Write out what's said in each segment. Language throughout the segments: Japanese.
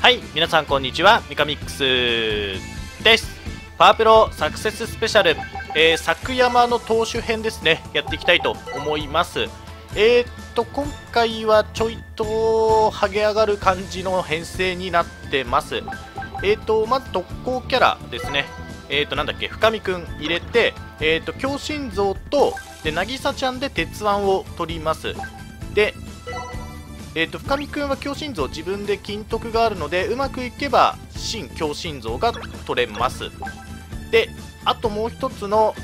はい皆さんこんにちは。ミカミックスです。パワープロサクセススペシャル、えー、作山の投手編ですね。やっていきたいと思います。えー、っと今回はちょいとハゲ上がる感じの編成になってます。えー、っとまず特攻キャラですね。えー、っとなんだっけ？深見くん入れてえっと強心臓とで渚ちゃんで鉄腕を取ります。でえーと、深見君は強心臓自分で金徳があるのでうまくいけば新強心臓が取れます。であともう一つの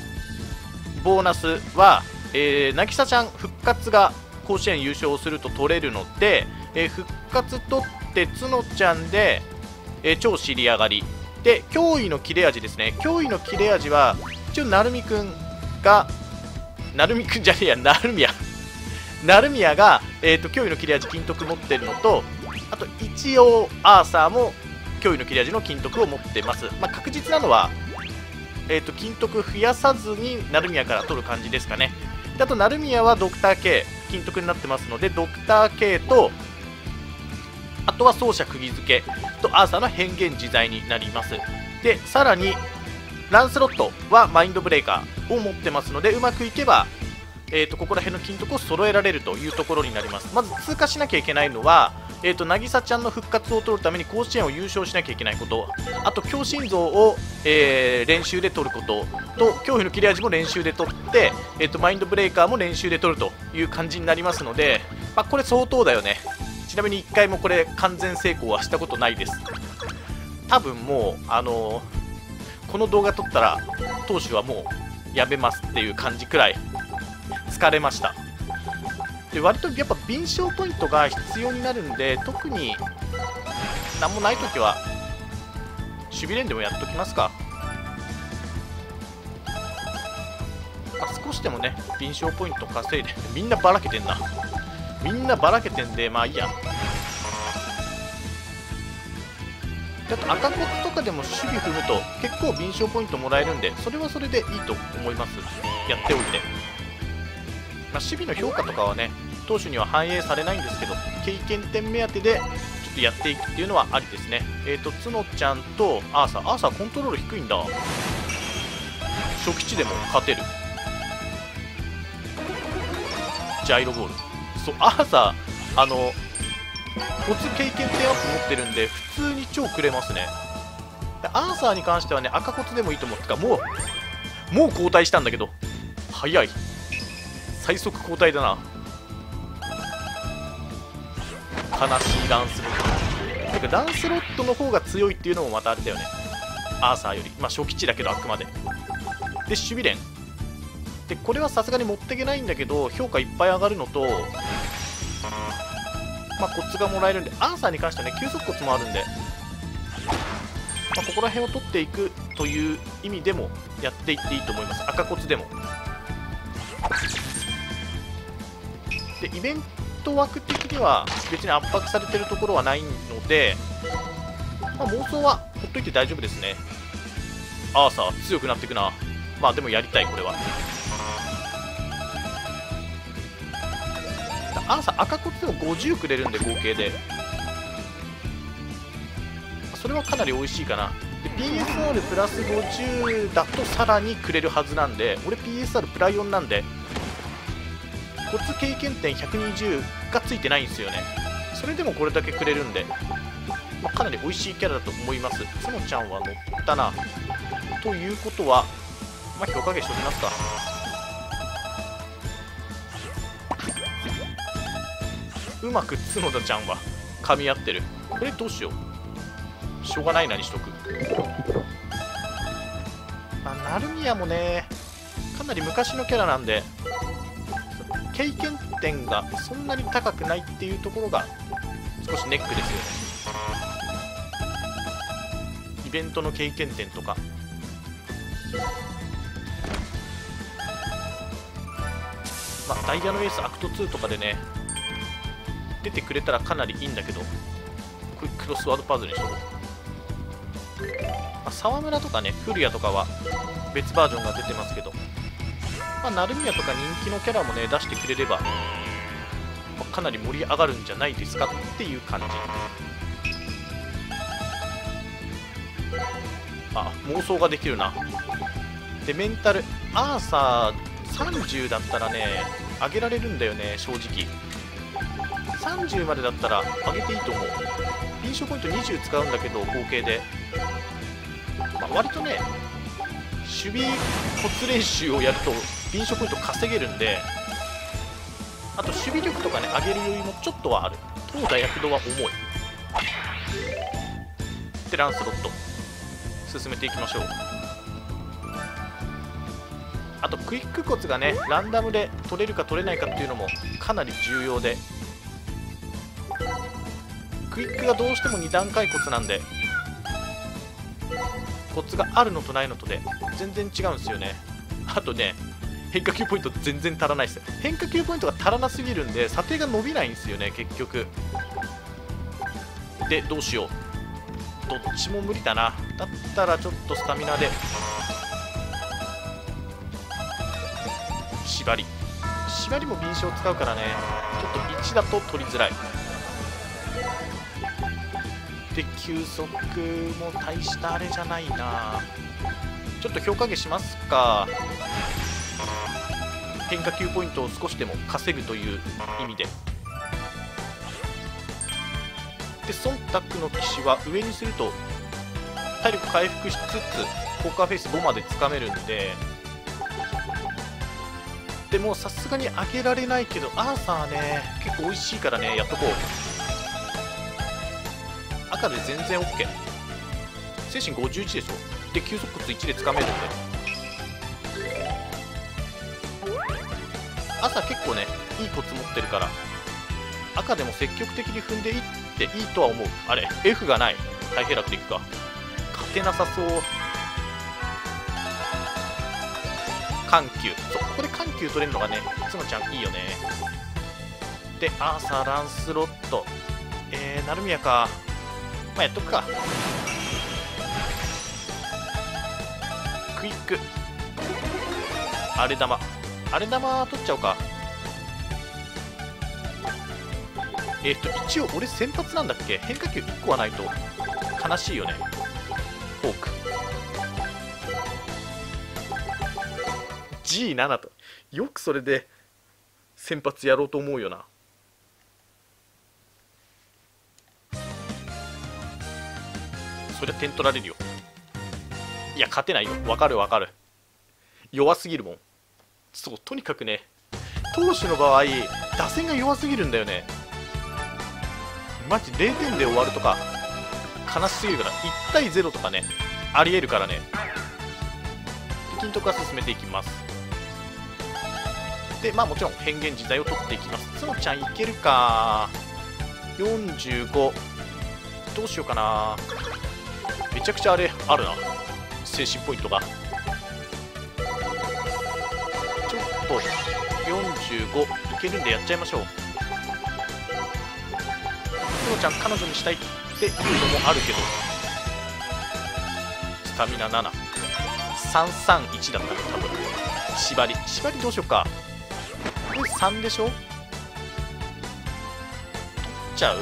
ボーナスは、えー、渚ちゃん復活が甲子園優勝すると取れるので、えー、復活取って角ちゃんで、えー、超尻上がり。で驚異の切れ味ですね。驚異の切れ味は一応成美くんが成美くんじゃねえや成美や。成宮が、えーと、脅威の切れ味金徳持ってるのとあと一応アーサーも脅威の切れ味の金徳を持ってます、まあ、確実なのは、えーと、金徳増やさずに成宮から取る感じですかね。であと成宮はドクター K 金徳になってますのでドクター K とあとは奏者釘付けとアーサーの変幻自在になります。でさらにランスロットはマインドブレーカーを持ってますのでうまくいけばえーと、ここら辺の金徳を揃えられるというところになります。まず通過しなきゃいけないのは、えーと、渚ちゃんの復活を取るために甲子園を優勝しなきゃいけないこと。あと強心臓を、えー、練習で取ることと恐怖の切れ味も練習で取って、えーと、マインドブレーカーも練習で取るという感じになりますので、まあ、これ相当だよね。ちなみに1回もこれ完全成功はしたことないです。多分もうあのー、この動画撮ったら投手はもうやめますっていう感じくらい。疲れました。で割とやっぱ敏捷ポイントが必要になるんで特に何もない時は守備連でもやっときますか、まあ、少しでもね敏捷ポイント稼いでみんなばらけてんな。みんなばらけてんでまあいいや。ちょっと赤コツとかでも守備踏むと結構敏捷ポイントもらえるんでそれはそれでいいと思います。やっておいて。まあ、守備の評価とかはね投手には反映されないんですけど経験点目当てでちょっとやっていくっていうのはありですね。えっ、ー、と角ちゃんとアーサー。アーサーコントロール低いんだ。初期値でも勝てる。ジャイロボール。そうアーサーあのコツ経験点アップ持ってるんで普通に超くれますね。アーサーに関してはね赤コツでもいいと思ってかもうもう交代したんだけど早い。最速交代だな。悲しいランスロット。てかランスロットの方が強いっていうのもまたあれだよね。アーサーより。まあ初期値だけどあくまで。で守備連。でこれはさすがに持っていけないんだけど評価いっぱい上がるのとまあコツがもらえるんでアーサーに関してはね急速コツもあるんでまあ、ここら辺を取っていくという意味でもやっていっていいと思います。赤コツでも。でイベント枠的には別に圧迫されてるところはないので、まあ、妄想はほっといて大丈夫ですね。アーサー強くなっていくな。まあでもやりたいこれは。アーサー赤コツでも50くれるんで合計で。それはかなり美味しいかな。で PSR プラス50だとさらにくれるはずなんで俺 PSR プライオンなんでコツ経験点120がついてないんですよね。それでもこれだけくれるんで、まあ、かなり美味しいキャラだと思います。つのちゃんは乗ったな。ということはまあ評価下しておきますか。うまく角田ちゃんは噛み合ってる。これどうしよう。しょうがないなにしとく。まあ、ナルミヤもねかなり昔のキャラなんで経験点がそんなに高くないっていうところが少しネックですよね。イベントの経験点とか。まあダイヤのエースアクト2とかでね出てくれたらかなりいいんだけどクイックロスワードパズルにしとこう、まあ、沢村とかね降谷とかは別バージョンが出てますけど。まあ、成宮とか人気のキャラもね出してくれれば、かなり盛り上がるんじゃないですかっていう感じ。あ妄想ができるな。でメンタルアーサー30だったらね上げられるんだよね正直。30までだったら上げていいと思う。臨床ポイント20使うんだけど合計で、まあ、割とね守備コツ練習をやると臨床ポイント稼げるんであと守備力とかね上げる余裕もちょっとはある。東大躍動は重い。でランスロット。進めていきましょう。あとクイックコツがねランダムで取れるか取れないかっていうのもかなり重要で。クイックがどうしても2段階コツなんでコツがあるのとないのとで全然違うんですよね。あとね変化球ポイント全然足らないです。変化球ポイントが足らなすぎるんで査定が伸びないんですよね結局。でどうしよう。どっちも無理だな。だったらちょっとスタミナで。縛り。縛りも敏捷を使うからね。ちょっと1だと取りづらい。球速も大したあれじゃないな。ちょっと評価下しますか。変化球ポイントを少しでも稼ぐという意味で。で忖度の騎士は上にすると体力回復しつつポーカーフェイス5までつかめるんで。でもさすがに上げられないけどアーサーね結構美味しいからねやっとこう。赤で全然 OK 精神51でしょ？で急速骨1でつかめるんで。朝結構ねいいコツ持ってるから。赤でも積極的に踏んでいっていいとは思う。あれ F がない。太平楽でいくか勝てなさそう。緩急。そうここで緩急取れるのがね角ちゃんいいよね。でアーサーランスロット。えー、成宮か。まあやっとくか。クイック。荒れ玉。荒れ玉取っちゃおうか。えっ、と一応俺先発なんだっけ？変化球1個はないと。悲しいよね。フォーク。G7 と。よくそれで先発やろうと思うよな。そりゃ点取られるよ。いや勝てないよ。わかるわかる。弱すぎるもん。そうとにかくね投手の場合打線が弱すぎるんだよね。マジ0点で終わるとか悲しすぎるから1対0とかねありえるからね。金徳は進めていきます。でまあもちろん変幻自在を取っていきます。つのちゃんいけるか。45どうしようかな。めちゃくちゃあれあるな。精神ポイントが。ちょっと45いけるんでやっちゃいましょう。クロちゃん彼女にしたいっていうのもあるけど。スタミナ7331だったら多分。縛り。縛りどうしようか。これ3でしょ？取っちゃう？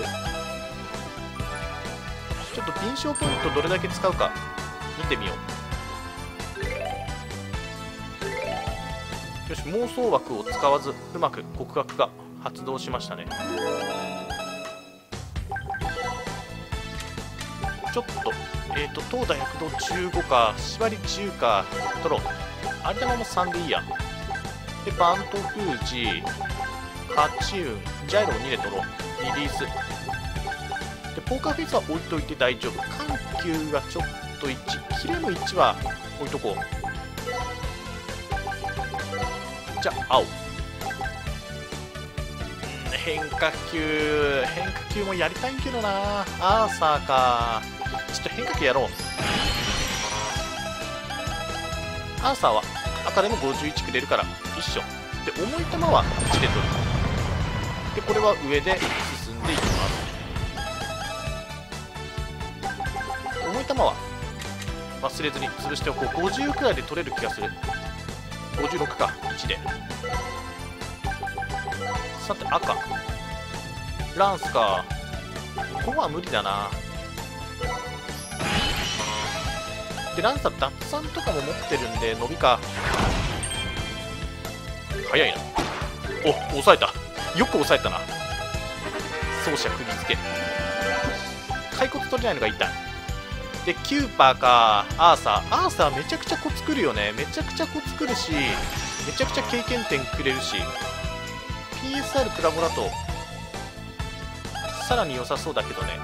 ちょっと臨床ポイントどれだけ使うか見てみよう。よし妄想枠を使わずうまく告白が発動しましたね。ちょっとえっ、ー、と東大躍動15か縛り10か取ろう。有玉も3でいいや。でバント封じ8運ジャイロを2で取ろう。リリース。ポーカーフェイスは置いといて大丈夫。緩急がちょっと1キレの1は置いとこうじゃあ青。変化球変化球もやりたいけどな。アーサーか。ちょっと変化球やろう。アーサーは赤でも51くれるから一緒で重い球は1で取るでこれは上で進重い球は忘れずに潰しておこう。50くらいで取れる気がする。56か。1で。さて赤。ランスか。ここは無理だな。でランサー脱散とかも持ってるんで伸びか。早いな。お抑えた。よく抑えたな。走者釘付け。骸骨取れないのが痛い。でキューパーかアーサー。アーサーめちゃくちゃコツくるよね。めちゃくちゃコツくるしめちゃくちゃ経験点くれるし。PSR クラボだとさらに良さそうだけどね。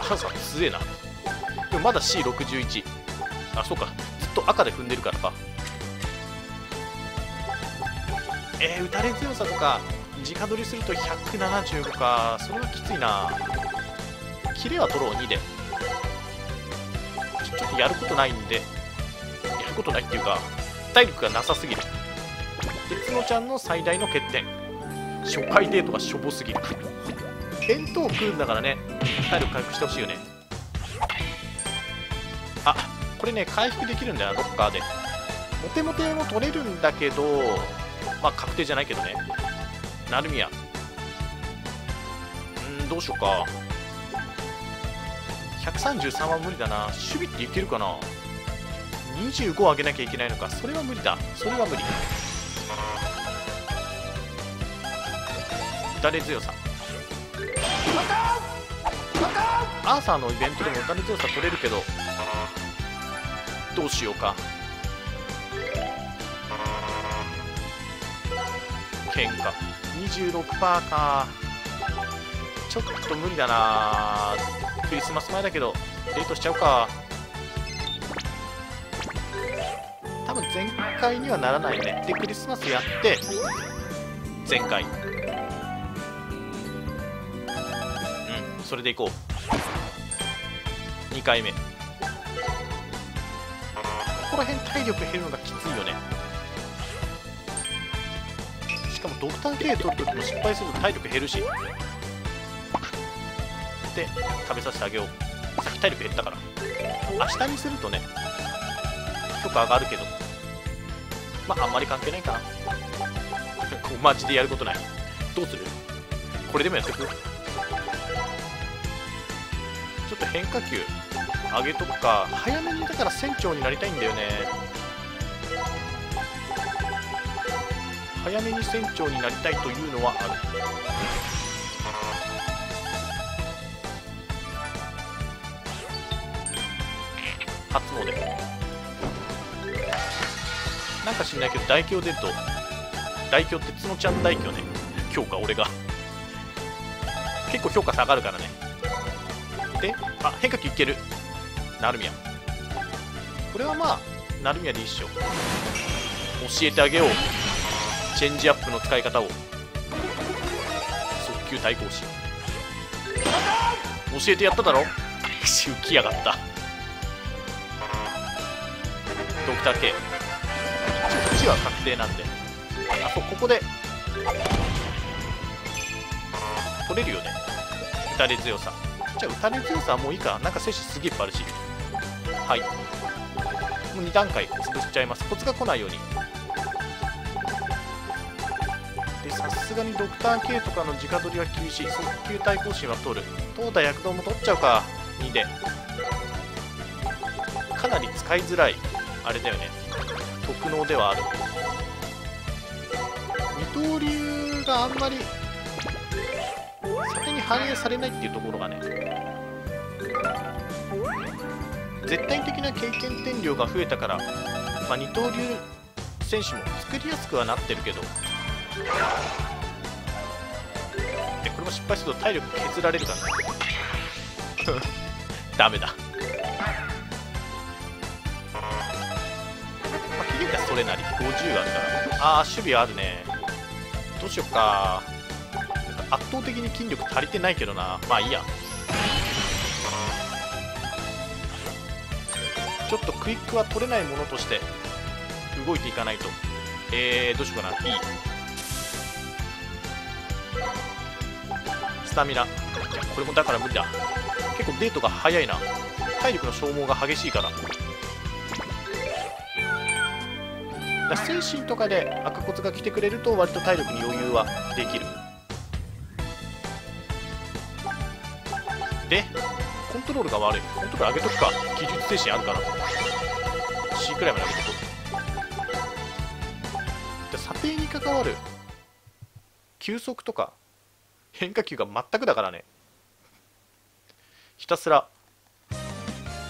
アーサー強えな。でもまだ C61 あそうか。ずっと赤で踏んでるからか。えー、打たれ強さとか直取りすると175か。それはきついな。キレは取ろう2で。ちょっとやることないんで。やることないっていうか体力がなさすぎる。で角ちゃんの最大の欠点。初回デートがしょぼすぎる。弁当食うんだからね。体力回復してほしいよね。あこれね回復できるんだよロッカーで。モテモテも取れるんだけどまあ確定じゃないけどね。ナルミヤうんどうしようか。133は無理だな。守備っていけるかな？25上げなきゃいけないのか。それは無理だ。それは無理。打たれ強さ。アーサーのイベントでも打たれ強さ取れるけどどうしようか。喧嘩26%か。ちょっと無理だな。クリスマス前だけどデートしちゃうか。多分前回にはならないね。でクリスマスやって。前回。うんそれでいこう。2回目。ここら辺体力減るのがきついよね。しかもドクター K 取るときも失敗すると体力減るしで食べさせてあげよう。さっき体力減ったから。明日にするとね許可上がるけど。まああんまり関係ないか。な マジでやることない。どうする？これでもやってく？ちょっと変化球上げとくか。早めにだから船長になりたいんだよね。早めに船長になりたいというのはある。初詣なんか知んないけど大凶出ると大凶って角ちゃん大凶ね。評価俺が。結構評価下がるからね。であ変化球いける。ナルミヤこれはまあナルミヤでいいっしょ教えてあげよう。チェンジアップの使い方を。速球対抗し教えてやっただろ？浮きやがった。ドクター K こっちは確定なんで。あそうここで。取れるよね。打たれ強さ。じゃあ打たれ強さはもういいか。なんか摂取すげえいっぱいあるし。はい。もう2段階潰しちゃいます。コツが来ないように。でさすがにドクター K とかの直取りは厳しい。速球対抗心は取る。投打躍動も取っちゃうか。2で。かなり使いづらい。あれだよね。特能ではある。二刀流があんまりそれに反映されないっていうところがね。絶対的な経験点量が増えたから、まあ、二刀流選手も作りやすくはなってるけど。でこれも失敗すると体力削られるから ダメだれなり。50あるから。ああ守備あるね。どうしよっか。か圧倒的に筋力足りてないけどな。まあいいや。ちょっとクイックは取れないものとして動いていかないと。えー、どうしようかな。いいスタミナ。これもだから無理だ。結構デートが早いな。体力の消耗が激しいから。だ精神とかで赤骨が来てくれると割と体力に余裕はできる。でコントロールが悪い。コントロール上げとくか。技術精神あるから C くらいまで上げとこう。で査定に関わる。球速とか。変化球が全くだからね。ひたすら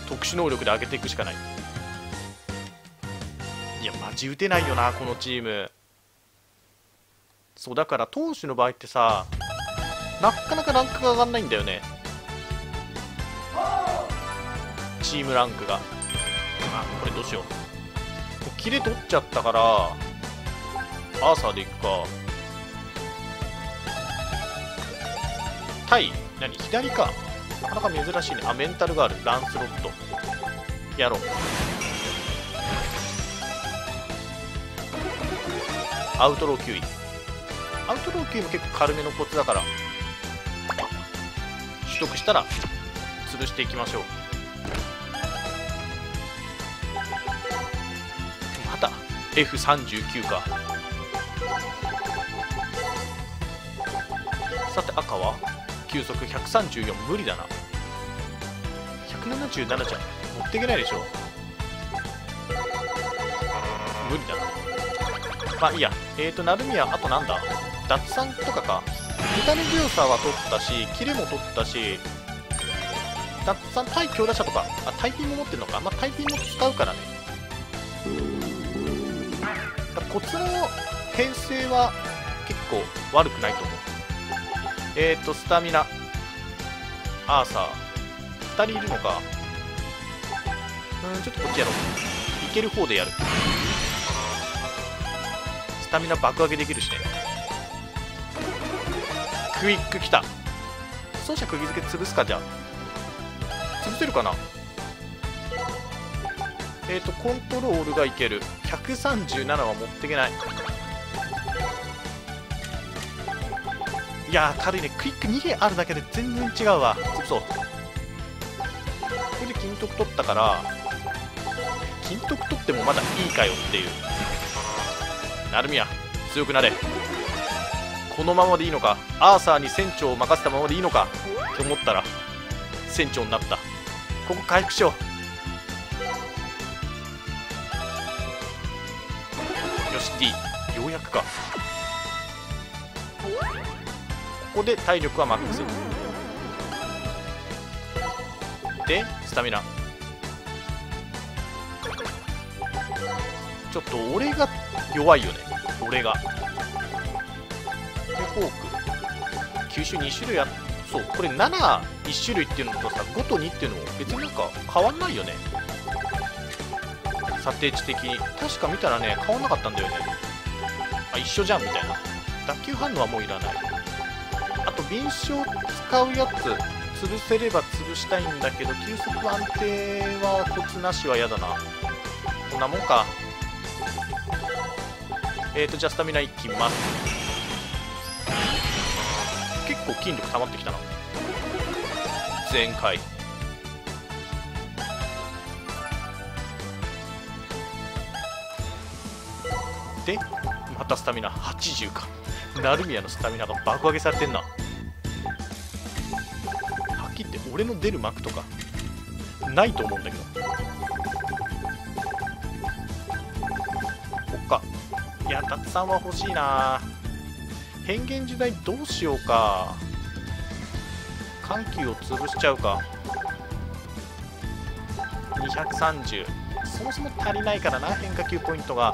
特殊能力で上げていくしかない。打てないよなこのチーム。そうだから投手の場合ってさなかなかランクが上がんないんだよね。チームランクが。あこれどうしよう。キレ取っちゃったからアーサーでいくか。対何？左か。なかなか珍しいね。あメンタルガールランスロット。やろう。アウトロー9位アウトロー9位も結構軽めのコツだから取得したら潰していきましょう。また F39 か。さて赤は球速134無理だな。177じゃ持っていけないでしょ。無理だな。まあいいや。えーと成宮あとなんだ？脱散とかか。見た目強さは取ったしキレも取ったし脱散対強打者とか。あタイピンも持ってるのか。まあタイピンも使うからね。コツの編成は結構悪くないと思う。えっ、ー、とスタミナ。アーサー。2人いるのか。うんちょっとこっちやろう。いける方でやる。スタミナ爆上げできるしね。クイックきた。走者釘付け潰すかじゃあ。潰せるかな？えっ、ー、とコントロールがいける。137は持っていけない。いやー軽いね。クイック2あるだけで全然違うわ。潰そう。これで金徳取ったから金徳取ってもまだいいかよっていう。成宮強くなれ。このままでいいのかアーサーに船長を任せたままでいいのかって思ったら船長になった。ここ回復しよう。よし D ようやくか。ここで体力はマックス。でスタミナ。ちょっと俺が弱いよね。俺が。でフォーク。吸収2種類あそうこれ71種類っていうのとさ5と2っていうのも別になんか変わんないよね。査定値的に。確か見たらね変わんなかったんだよね。あ一緒じゃんみたいな。打球反応はもういらない。あと敏捷使うやつ潰せれば潰したいんだけど急速安定はコツなしは嫌だな。こんなもんか。えーとじゃあスタミナいきます。結構筋力溜まってきたな。全開でまたスタミナ。80か。ナルミアのスタミナが爆上げされてんな。はっきり言って俺の出る幕とかないと思うんだけど。いや脱散は欲しいな。変幻時代どうしようか。緩急を潰しちゃうか。230そもそも足りないからな変化球ポイントが。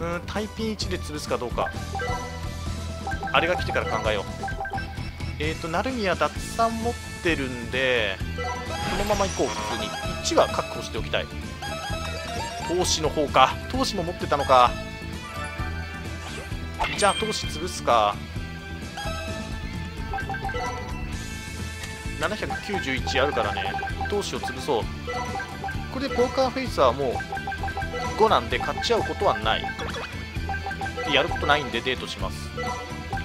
うんタイピン1で潰すかどうか。あれが来てから考えよう。えっ、ー、と、成宮脱散持ってるんで、このまま行こう、普通に。1は確保しておきたい。投資の方か。投資も持ってたのか。じゃあ、投資潰すか。791あるからね。投資を潰そう。これでポーカーフェイスはもう5なんで勝ち合うことはない。やることないんでデートします。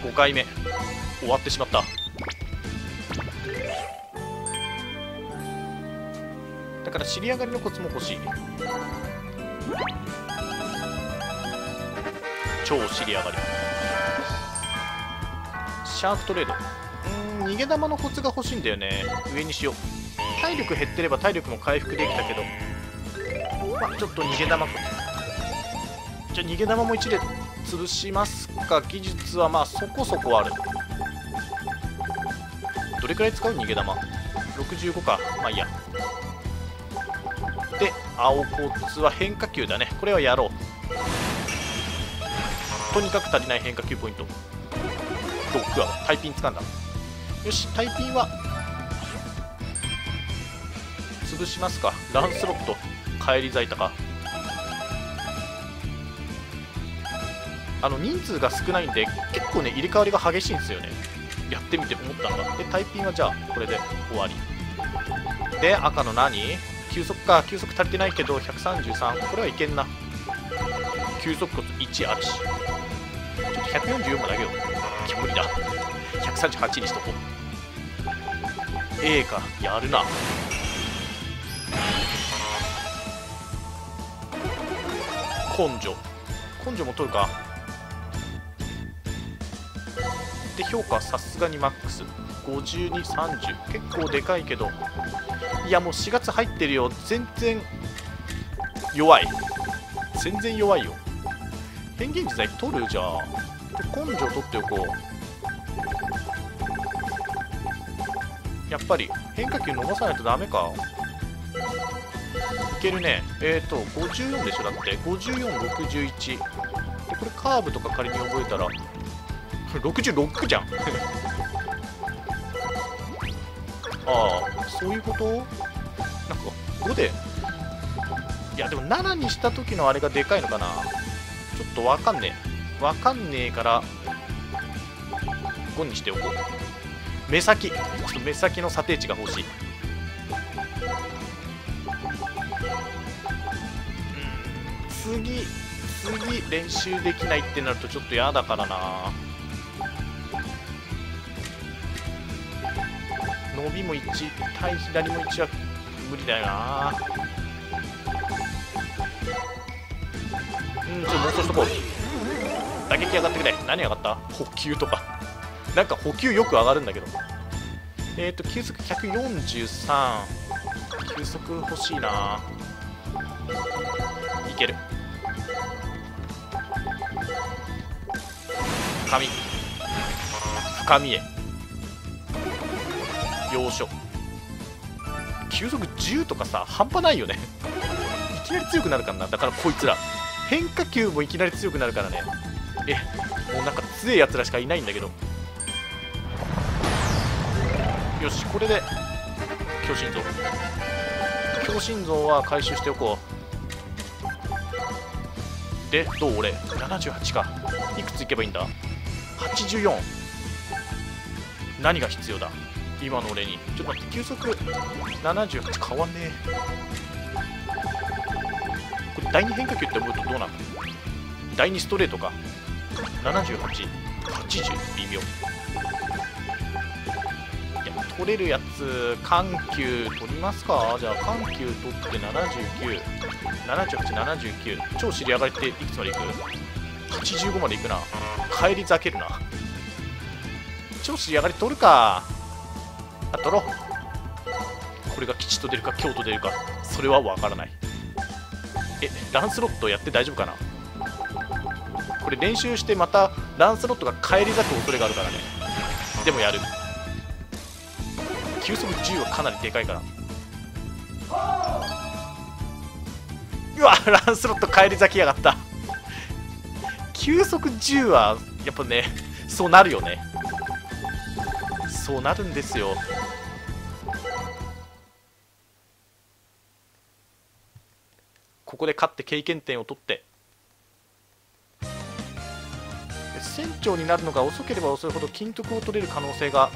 5回目。終わってしまっただ。から尻上がりのコツも欲しい超尻上がり。シャークトレード。うん逃げ玉のコツが欲しいんだよね。上にしよう。体力減ってれば体力も回復できたけど。まあちょっと逃げ玉じゃあ逃げ玉も1で潰しますか。技術はまあそこそこある。どれくらい使う？逃げ玉。65か。まあいいや。で青コツは変化球だね。これはやろう。とにかく足りない変化球ポイント。ロックはタイピン掴んだ。よしタイピンは潰しますか。ランスロット帰り咲いたか。あの人数が少ないんで結構ね入れ替わりが激しいんですよね。やってみて思ったのがでタイピンはじゃあこれで終わり。で赤の何？急速か急速足りてないけど133これはいけんな。急速骨1あるし。ちょっと144も投げよう。無理だ138にしとこう。A かやるな。根性。根性も取るか。で評価はさすがにマックス。5230結構でかいけどやもう4月入ってるよ。全然弱い。全然弱いよ。変幻自在取る？じゃあ。根性取っておこう。やっぱり変化球伸ばさないとダメか。いけるね。えっ、ー、と54でしょ？だって。5461これカーブとか仮に覚えたら。66じゃん。ああそういうこと？5で。いやでも7にした時のあれがでかいのかな。ちょっとわかんねえ。わかんねえから5にしておこう。目先。ちょっと目先の査定値が欲しい。うん。次次練習できないってなるとちょっと嫌だからな。伸びも1対左も1は無理だよな。うんちょっともう少しとこう。打撃上がってくれ。何上がった？補給とか。なんか補給よく上がるんだけど。えっ、ー、と球速143球速欲しいな。いける。深み深みへ。要所。球速10とかさ半端ないよね。いきなり強くなるからな。だからこいつら。変化球もいきなり強くなるからね。えもうなんか強いやつらしかいないんだけど。よしこれで強心臓。強心臓は回収しておこう。でどう俺？78か。いくついけばいいんだ？84何が必要だ？今の俺に。ちょっと待って球速78変わんねえ。これ第2変化球って思うとどうなの第2ストレートか。7880微妙。いや取れるやつ緩急取りますか？じゃあ緩急取って797879超尻上がりっていくつまでいく？85までいくな。帰り咲けるな。超尻上がり取るか。あ取ろ。これが吉と出るか京と出るかそれは分からない。えランスロットやって大丈夫かな？これ練習してまたランスロットが返り咲く恐れがあるからね。でもやる。球速10はかなりでかいから。うわランスロット返り咲きやがった。球速10はやっぱねそうなるよね。そうなるんですよ。ここで勝って経験点を取って。船長になるのが遅ければ遅いほど金徳を取れる可能性が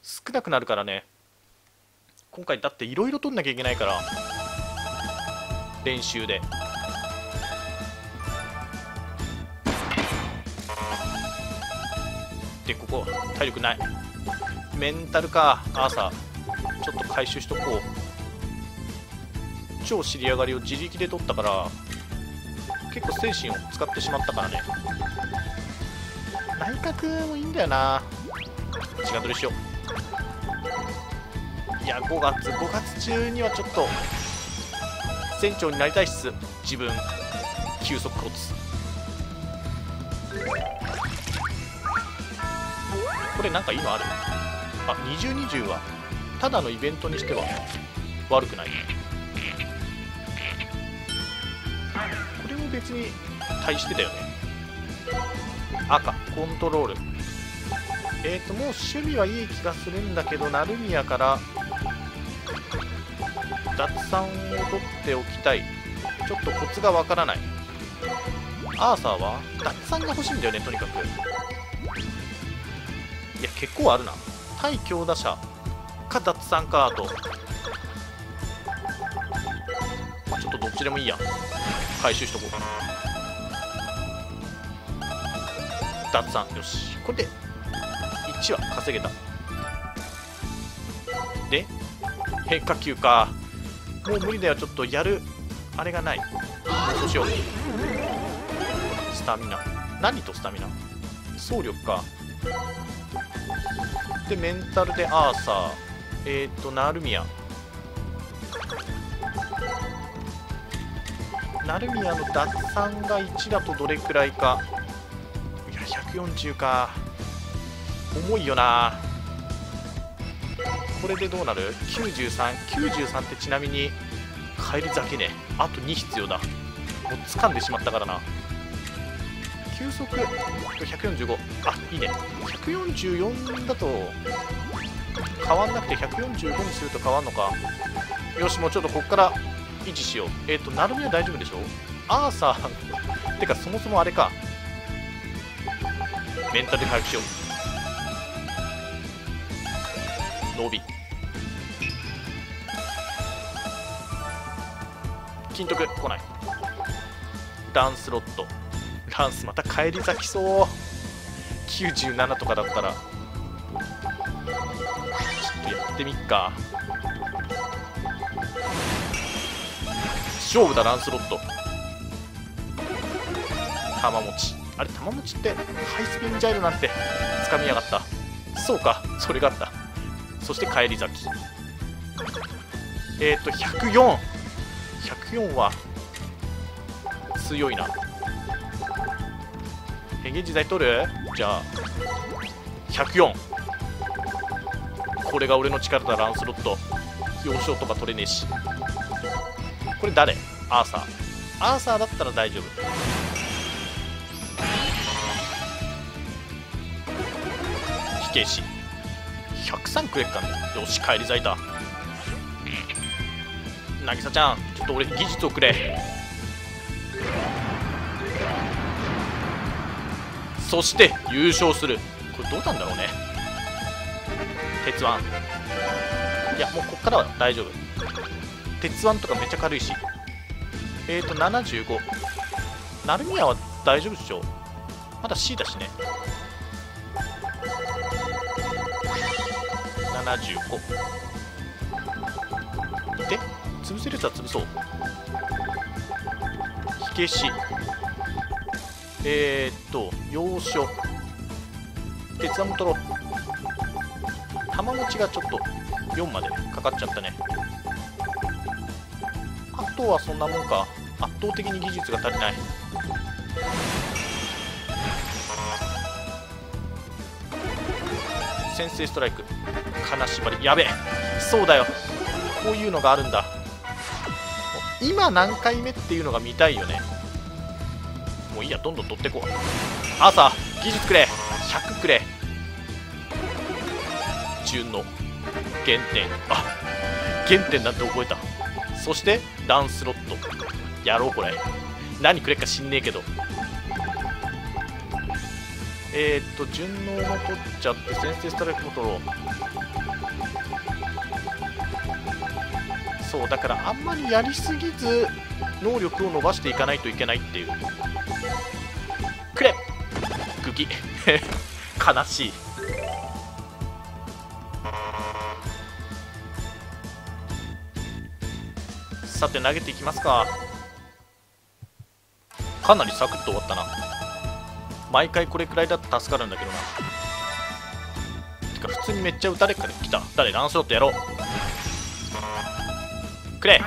少なくなるからね。今回だっていろいろ取んなきゃいけないから。練習で。でここ体力ない。メンタルかアーサーちょっと回収しとこう。超尻上がりを自力で取ったから結構精神を使ってしまったからね。内角もいいんだよな。時間取りしよう。いや5月。5月中にはちょっと船長になりたいっす。自分。急速骨これなんかいいのあるあ2020はただのイベントにしては悪くない。これも別に対してだよね。赤コントロール。えっ、ー、ともう守備はいい気がするんだけどナルミアから脱散を取っておきたい。ちょっとコツがわからない。アーサーは脱散が欲しいんだよねとにかく。いや結構あるな。対強打者。か脱散かあと。ちょっとどっちでもいいや。回収しとこう脱散よし。これで1は稼げた。で変化球か。もう無理だよ。ちょっとやる。あれがない。そうしよう。スタミナ。何とスタミナ？走力か。でメンタルでアーサーえっ、ー、とナルミアナルミアの脱散が1だとどれくらいか。いや140か。重いよな。これでどうなる ?9393 ってちなみに帰り酒ね。あと2必要だ。もう掴んでしまったからな。球速。145あいいね。144だと変わんなくて145にすると変わんのか。よしもうちょっとこっから維持しよう。えっ、ー、となるみは大丈夫でしょ？アーサー。てかそもそもあれか。メンタルで回復しよう。伸び。金徳来ない。ダンスロット。ランスまた返り咲きそう。97とかだったら。ちょっとやってみっか。勝負だランスロット。玉持ち。あれ玉持ちってハイスピンジャイルなんて掴みやがった。そうかそれがあった。そして返り咲き。えっ、ー、と104104は強いな。変幻自在取る？じゃあ104これが俺の力だランスロット。表彰とか取れねえし。これ誰？アーサー。アーサーだったら大丈夫。火消し。103くれっかんよし帰り咲いた。渚ちゃんちょっと俺技術をくれ。そして優勝する。これどうなんだろうね。鉄腕。いやもうこっからは大丈夫。鉄腕とかめっちゃ軽いし。えっ、ー、と75ナルミアは大丈夫でしょ。まだ C だしね。75で潰せるやつは潰そう。火消し。えー、っと要所鉄腕も取ろう。玉持ちがちょっと4までかかっちゃったね。あとはそんなもんか。圧倒的に技術が足りない。先制ストライク。金縛り。やべえ。そうだよ。こういうのがあるんだ。今何回目っていうのが見たいよね。ういいやどんどん取ってこう。朝技術くれ。100くれ。順の原点。あ原点なんて覚えた。そしてダンスロット。やろうこれ。何くれっか知んねえけど。えー、っと順応も取っちゃって先制ストライクも取ろう。そうだからあんまりやりすぎず能力を伸ばしていかないといけないっていう。くれ。グキ 悲しい。さて投げていきますか。かなりサクッと終わったな。毎回これくらいだと助かるんだけどな。てか普通にめっちゃ撃たれっから来た。誰ランスロットやろう。くれ。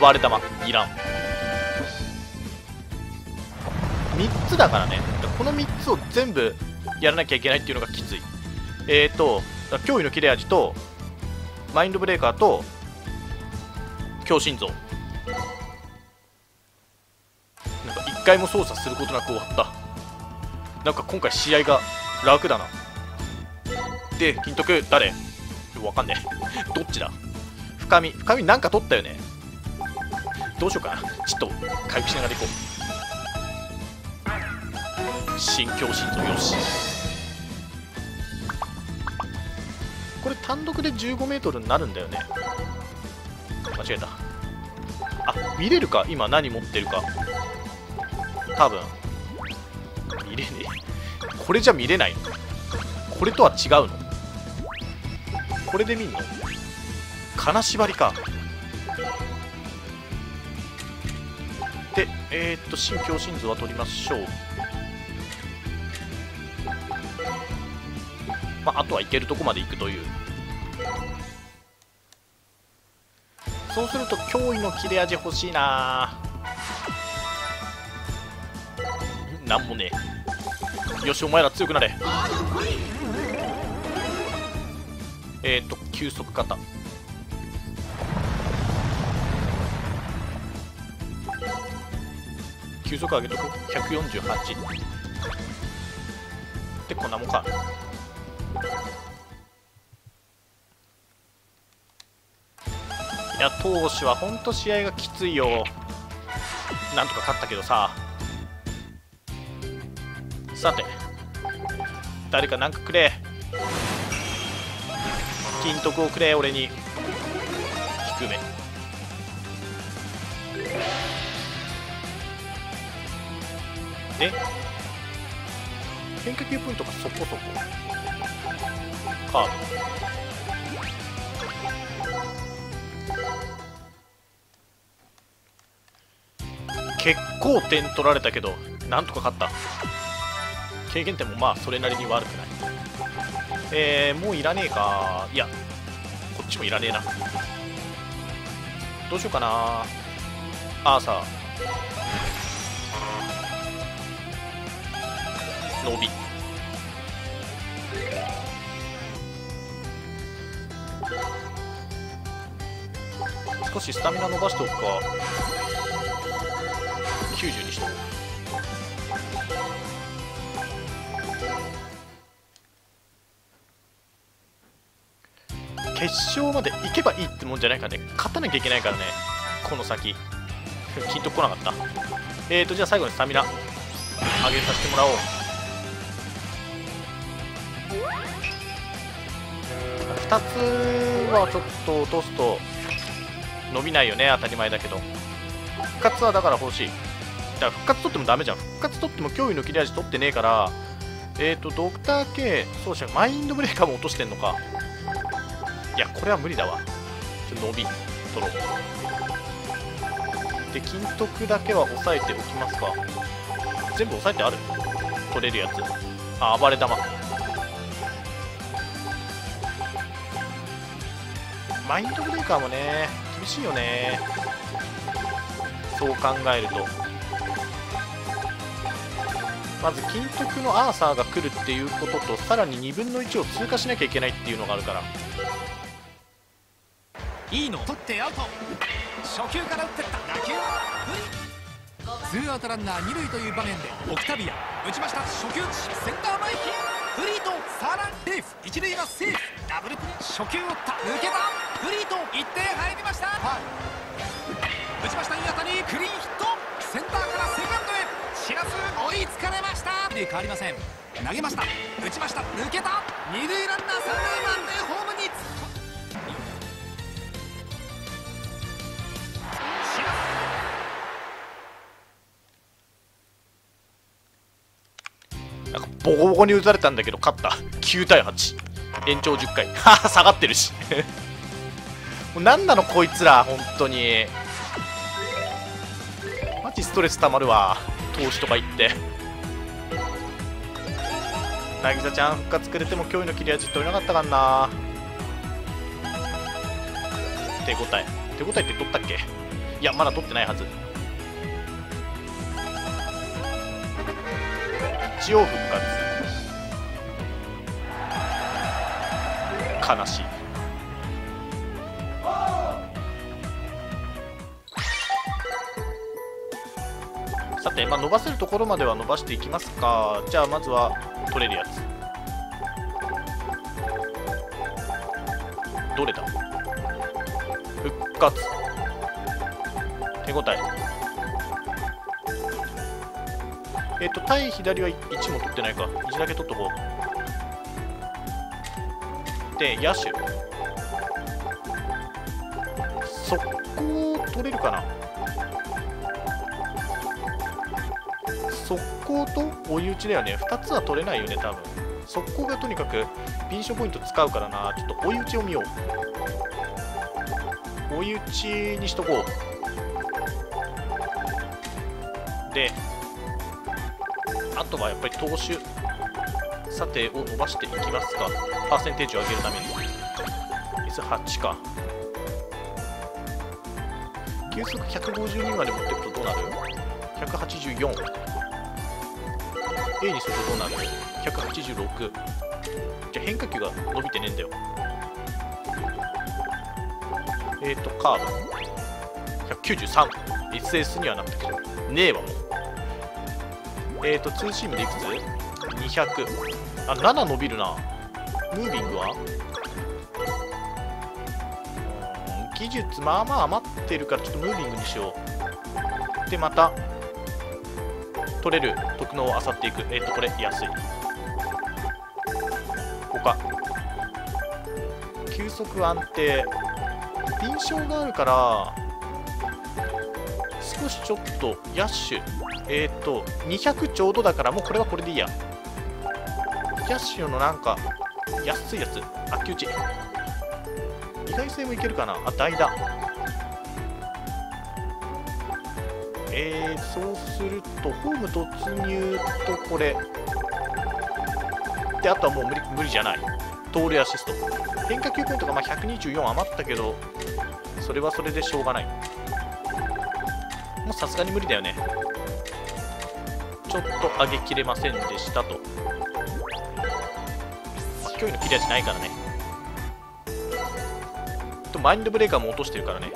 暴れ玉。いらん。3つだからね。この3つを全部やらなきゃいけないっていうのがきつい。えーと脅威の切れ味とマインドブレーカーと強心臓。なんか一回も操作することなく終わった。なんか今回試合が楽だな。で金徳誰？わかんねえ。どっちだ？深み深みなんか取ったよね。どうしようかな。ちょっと回復しながらいこう。新強心臓よしこれ単独で 15m になるんだよね。間違えた。あ見れるか？今何持ってるか。多分。見れねえ。これじゃ見れないの？これとは違うの？これで見んの？金縛りか。でえー、っと新強心臓は取りましょう。まあ、あとはいけるとこまで行くという。そうすると驚異の切れ味欲しいな。なんもねえ。よしお前ら強くなれ。えっ、と急速型。急速上げとく148でこんなもんか。や投手は本当試合がきついよ。なんとか勝ったけどさ。さて誰かなんかくれ。金徳をくれ俺に。結構点取られたけどなんとか勝った。経験点もまあそれなりに悪くない。えー、もういらねえか。いやこっちもいらねえな。どうしようかな。アーサー。伸び少しスタミナ伸ばしておくか。90にしとこう。決勝まで行けばいいってもんじゃないからね。勝たなきゃいけないからね。この先。金と来なかった。えーとじゃあ最後にスタミナ。上げさせてもらおう。2つはちょっと落とすと伸びないよね。当たり前だけど。復活はだから欲しい。だから復活取ってもダメじゃん。復活取っても脅威の切れ味取ってねえからえっ、ー、とドクター K そうしマインドブレーカーも落としてんのか。いやこれは無理だわ。ちょ伸び取ろう。で金徳だけは押さえておきますか。全部押さえてある。取れるやつ。あ暴れ玉。マインドブレーカーもね厳しいよね。そう考えると。まず金徳のアーサーが来るっていうこととさらに2分の1を通過しなきゃいけないっていうのがあるから。いいの。取ってアウト。初球から打ってった。打球。ツーアウトランナー二塁という場面でオクタビア。打ちました。初球。センター前ヒフリート。さらにセーフ。一塁がセーフ。ダブルプレー。初球打った。抜けた。フリート。1点入りました。打ちました。いい当たり。クリーンヒット。ましたで変わりません。投げました。打ちました。抜けた。二塁ランナー三塁マンでホームになんかボコボコに打たれたんだけど勝った。9対8延長10回。下がってるし。もう何なのこいつら本当に。マジストレスたまるわ。投資とか言って。渚ちゃん復活くれても脅威の切れ味取れなかったかな。手応え。手応えって取ったっけ？いやまだ取ってないはず。一応復活。悲しい。て、まあ、伸ばせるところまでは伸ばしていきますか。じゃあまずは取れるやつ。どれだ？復活。手応え。えっ、ー、と対左は1も取ってないか。1だけ取っとこう。で野手。速攻取れるかな？攻と？追い打ちだよね。2つは取れないよね多分。速攻がとにかくピンショポイント使うからな。ちょっと追い打ちを見よう。追い打ちにしとこう。であとはやっぱり投手。査定を伸ばしていきますか。パーセンテージを上げるために。S8 か。球速152まで持っていくとどうなる ?184 A にするとどうなる186じゃ変化球が伸びてねえんだよ。えっ、ー、とカーブ。193SS にはなったけどねえわ。もうえっ、ー、とツーシームでいくつ ?200 あ7伸びるな。ムービングは？技術まあまあ余ってるからちょっとムービングにしよう。でまた取れる。能を漁っていく。えっ、ー、とこれ安い。他。急速安定。臨床があるから少しちょっとヤッシュえっ、ー、と200ちょうどだからもうこれはこれでいいや。ヤッシュのなんか安いやつ。あっき打ち意外性もいけるかな。あ代打えー、そうするとホーム突入とこれ。であとはもう無理無理じゃない。盗塁アシスト。変化球ポイントがまあ124余ったけどそれはそれでしょうがない。もうさすがに無理だよね。ちょっと上げきれませんでしたと、まあ、脅威の切れ味ないからね。とマインドブレーカーも落としてるからね。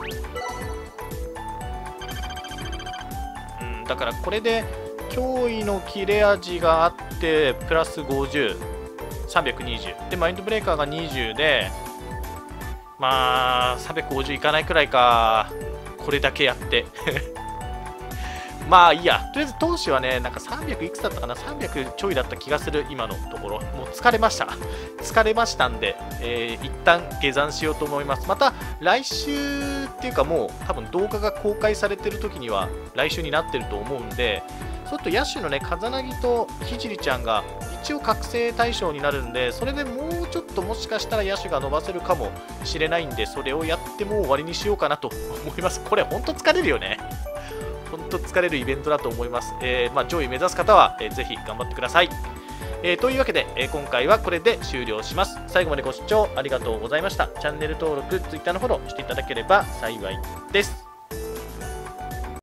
だからこれで驚異の切れ味があってプラス50320でマインドブレーカーが20でまあ350いかないくらいかこれだけやって。まあいいや、とりあえず投手はね、なんか300いくつだったかな、300ちょいだった気がする、今のところ、もう疲れました、疲れましたんで、えー、一旦下山しようと思います。また来週っていうか、もう多分動画が公開されてる時には来週になってると思うんで、ちょっと野手のね、風なぎとひじりちゃんが一応覚醒対象になるんで、それでもうちょっともしかしたら野手が伸ばせるかもしれないんで、それをやってもう終わりにしようかなと思います。これ、ほんと疲れるよね。本当疲れるイベントだと思います。えー、まあ、上位目指す方は、えー、ぜひ頑張ってください。えー、というわけで、えー、今回はこれで終了します。最後までご視聴ありがとうございました。チャンネル登録、Twitter のフォローしていただければ幸いです。